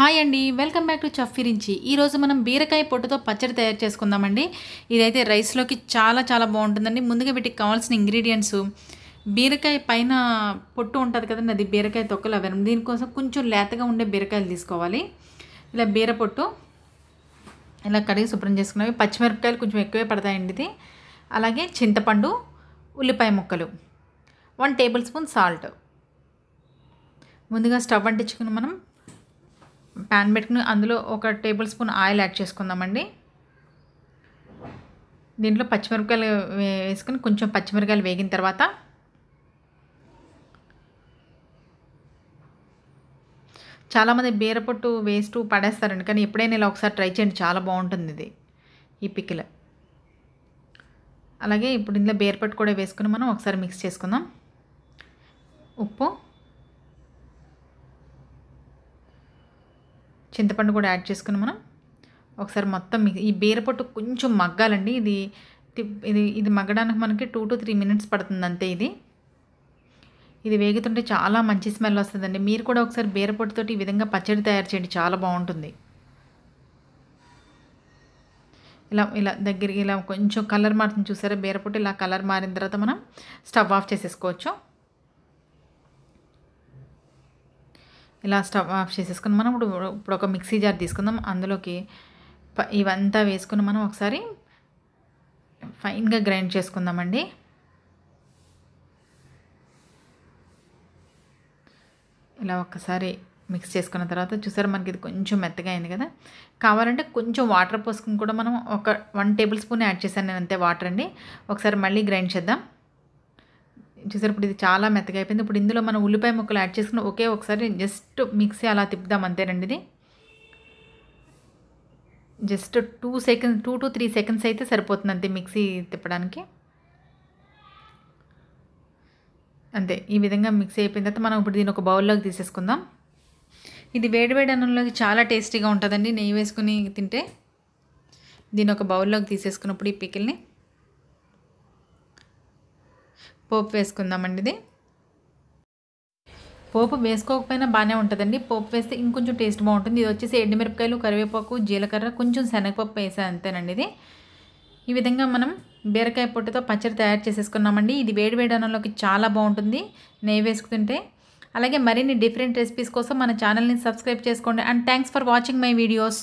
Hi అండి welcome back to చఫిరించి ఈరోజు మనం బీరకాయ పొట్టుతో పచ్చడి తయారు చేసుకుందామండి. ఇదైతే రైస్లోకి చాలా చాలా బాగుంటుందండి. ముందుగా వీటికి కావాల్సిన ఇంగ్రీడియంట్స్ బీరకాయ పైన పొట్టు ఉంటుంది కదండి అది బీరకాయ తొక్కలు అవి దీనికోసం కొంచెం లేతగా ఉండే బీరకాయలు తీసుకోవాలి. ఇలా బీర పొట్టు ఇలా కడిగి శుభ్రం చేసుకున్నవి పచ్చిమిరపకాయలు కొంచెం ఎక్కువే పడతాయండి ఇది. అలాగే చింతపండు ఉల్లిపాయ ముక్కలు వన్ టేబుల్ స్పూన్ సాల్ట్. ముందుగా స్టవ్ అంటించుకుని మనం ప్యాన్ పెట్టుకుని అందులో ఒక టేబుల్ స్పూన్ ఆయిల్ యాడ్ చేసుకుందామండి. దీంట్లో పచ్చిమిరపకాయలు వే- వేసుకుని కొంచెం పచ్చిమిరపకాయలు వేగిన తర్వాత చాలామంది బీరపొట్టు వేస్ట్ పడేస్తారండి కానీ ఎప్పుడైనా ఇలా ఒకసారి ట్రై చేయండి చాలా బాగుంటుంది ఇది ఈ పికిల్. అలాగే ఇప్పుడు ఇందులో బీరపొట్టు కూడా వేసుకుని మనం ఒకసారి మిక్స్ చేసుకుందాం. ఉప్పు చింతపండు కూడా యాడ్ చేసుకుని మనం. ఒకసారి మొత్తం ఈ బీరపొట్టు కొంచెం మగ్గాలండి. ఇది ఇది ఇది మగ్గడానికి మనకి టూ టు త్రీ మినిట్స్ పడుతుంది అంతే ఇది. ఇది వేగుతుంటే చాలా మంచి స్మెల్ వస్తుందండి. మీరు కూడా ఒకసారి బీరపొట్టుతోటి ఈ విధంగా పచ్చడి తయారు చేయండి. చాలా బాగుంటుంది. ఇలా ఇలా దగ్గరికి ఇలా కొంచెం కలర్ మారుతుంది. చూసారా? బీరపొట్టు ఇలా కలర్ మారిన తర్వాత మనం స్టవ్ ఆఫ్ చేసేసుకోవచ్చు. ఇలా స్టవ్ ఆఫ్ చేసేసుకుని మనం ఇప్పుడు ఇప్పుడు ఒక మిక్సీ జార్ తీసుకుందాం. అందులోకి ఇవంతా వేసుకుని మనం ఒకసారి ఫైన్గా గ్రైండ్ చేసుకుందామండి. ఇలా ఒక్కసారి మిక్స్ చేసుకున్న తర్వాత చూసారా మనకి ఇది కొంచెం మెత్తగా అయింది కదా. కావాలంటే కొంచెం వాటర్ పోసుకుని కూడా మనం ఒక వన్ టేబుల్ స్పూన్ యాడ్ చేశాను నేను అంతే వాటర్ అండి. ఒకసారి మళ్ళీ గ్రైండ్ చేద్దాం. చూసారు ఇప్పుడు ఇది చాలా మెత్తగా అయిపోయింది. ఇప్పుడు ఇందులో మనం ఉల్లిపాయ ముక్కలు యాడ్ చేసుకుని ఒకే ఒకసారి జస్ట్ మిక్సీ అలా తిప్పుదాం అంతేనండి ఇది. Just two seconds two to three seconds అయితే సరిపోతుంది అంతే మిక్సీ తిప్పడానికి. అంతే ఈ విధంగా మిక్స్ అయిపోయిన తర్వాత మనం ఇప్పుడు దీన్ని ఒక బౌల్లోకి తీసేసుకుందాం. ఇది వేడివేడి అన్నంలోకి చాలా టేస్టీగా ఉంటుందండి నెయ్యి వేసుకుని తింటే. దీని ఒక బౌల్లోకి తీసేసుకున్నప్పుడు ఈ పికిల్ని పోపు వేసుకుందామండి ఇది పోపు వేసుకోకపోయినా బాగానే ఉంటుందండి. పోపు వేస్తే ఇంకొంచెం టేస్ట్ బాగుంటుంది. ఇది వచ్చేసి ఎండుమిరపకాయలు కరివేపాకు జీలకర్ర కొంచెం శనగపప్పు వేసాను అంతేనండి ఇది ఈ విధంగా మనం బీరకాయ పొట్టుతో పచ్చడి తయారు చేసేసుకున్నామండి. ఇది వేడి వేడి అన్నంలోకి చాలా బాగుంటుంది. నెయ్యి వేసుకుంటే అలాగే మరిన్ని డిఫరెంట్ రెసిపీస్ కోసం మన ఛానల్ని సబ్స్క్రైబ్ చేసుకోండి. And thanks for watching my videos.